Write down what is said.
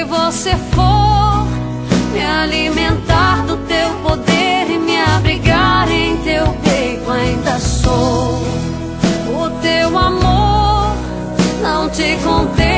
onde você for, me alimentar do teu poder e me abrigar em teu peito, ainda sou o teu amor, não te contém.